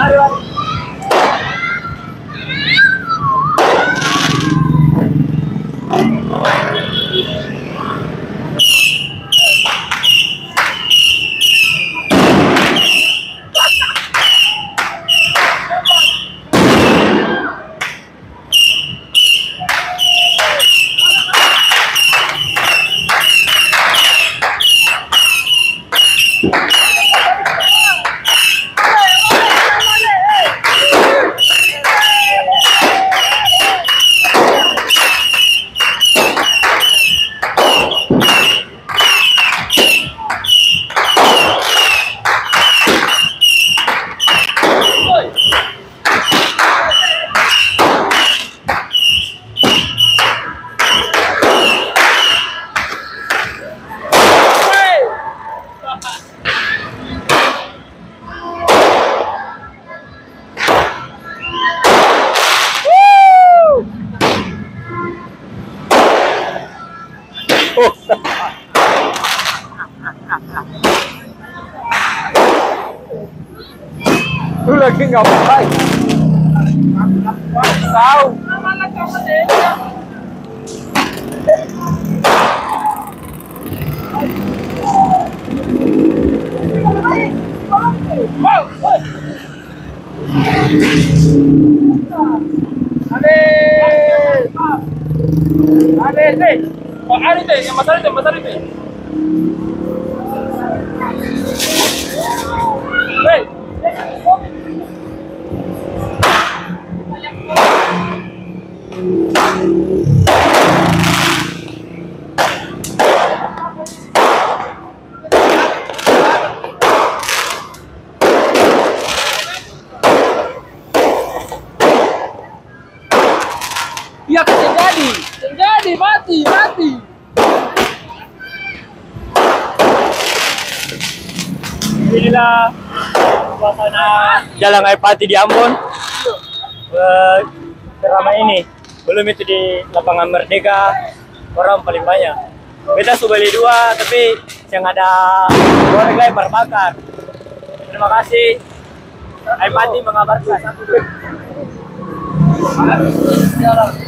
あるある Lu lagi ngapain? Tahu. Ade. Ade, ade. Oh, ada deh, yang masalah itu, masalah itu. Ya terjadi, terjadi mati, mati. Inilah suasana Jalan Air Pati di Ambon. Eh, Selama ini belum itu di lapangan Merdeka orang paling banyak. Beta sudah beli dua, tapi yang ada warga yang berbakar. Terima kasih. Air Pati mengabarkan. Eh,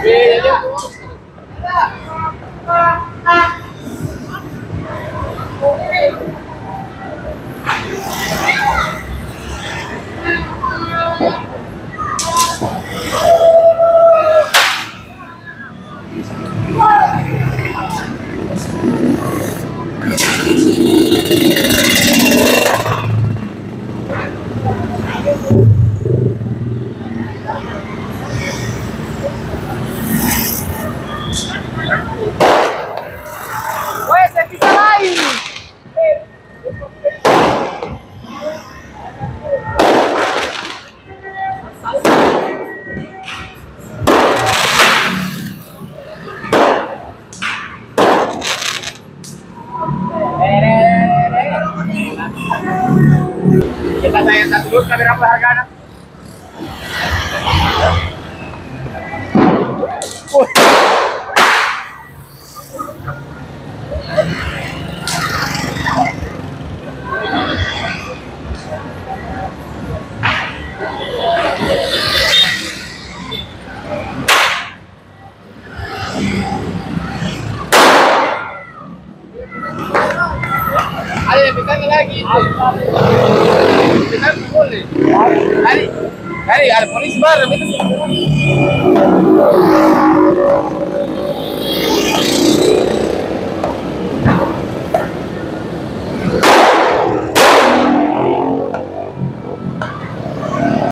Thank you. Dos caminhar para largada. Thank petang lagi. Petang boleh. Hari, hari ada polis baru.